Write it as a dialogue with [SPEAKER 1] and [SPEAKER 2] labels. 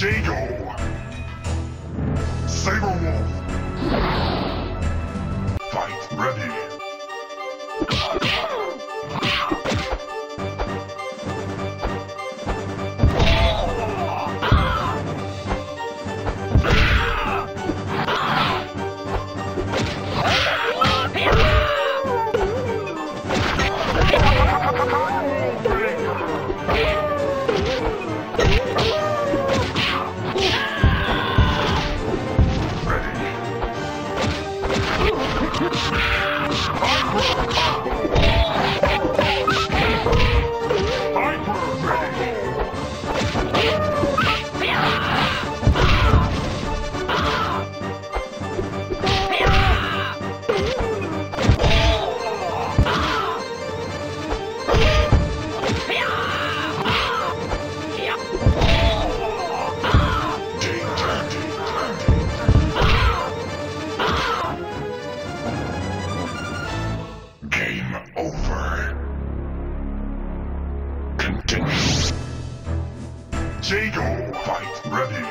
[SPEAKER 1] Jago, Saberwolf, fight ready. Jago, fight ready.